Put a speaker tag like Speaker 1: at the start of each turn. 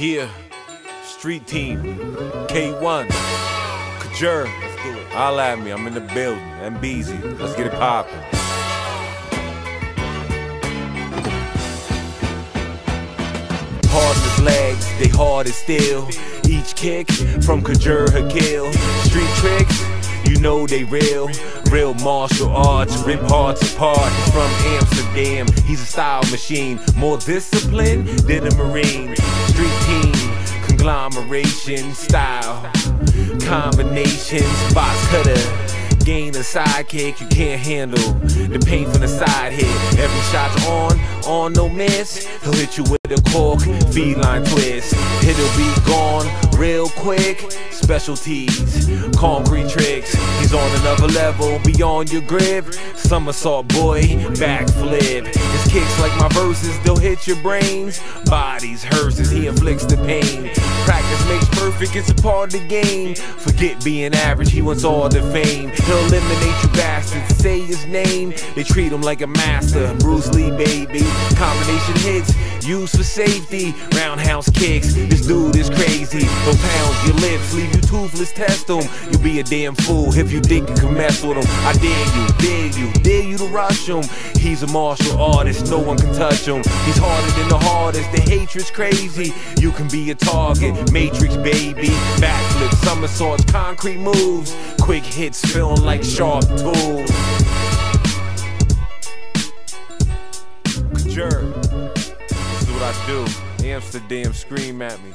Speaker 1: Yeah, street team, K1, KJER. Holla at me, I'm in the building, MBZ, let's get it poppin'. In legs, they hard as steel. Each kick from KJER Hakil. Street tricks, you know they real. Real martial arts, rip hearts apart. From Amsterdam, he's a style machine. More disciplined than a Marine. Street team, conglomeration, style. Combinations, box cutter. Gain a sidekick you can't handle. The pain from the side hit. Every shot's on, on no miss. He'll hit you with a cork, feline twist. It'll be gone real quick. Specialties, concrete tricks. He's on another level, beyond your grip. Somersault boy, backflip. His kicks like my verses, they'll hit your brains. Bodies, hearses, he inflicts the pain. Practice makes perfect, it's a part of the game. Forget being average, he wants all the fame. He'll eliminate you bastards, say his name. They treat him like a master, Bruce Lee, baby. Combination hits, used for safety. Roundhouse kicks, this dude is crazy. He'll pound your lips, leave you toothless, test him. You'll be a damn fool if you think you can mess with him. I dare you, dare you, dare you to rush him. He's a martial artist, no one can touch him. He's harder than the hardest, the hatred's crazy. You can be a target, Matrix baby. Backflips, somersaults, concrete moves. Quick hits, feeling like sharp tools. What I do. Amsterdam, scream at me.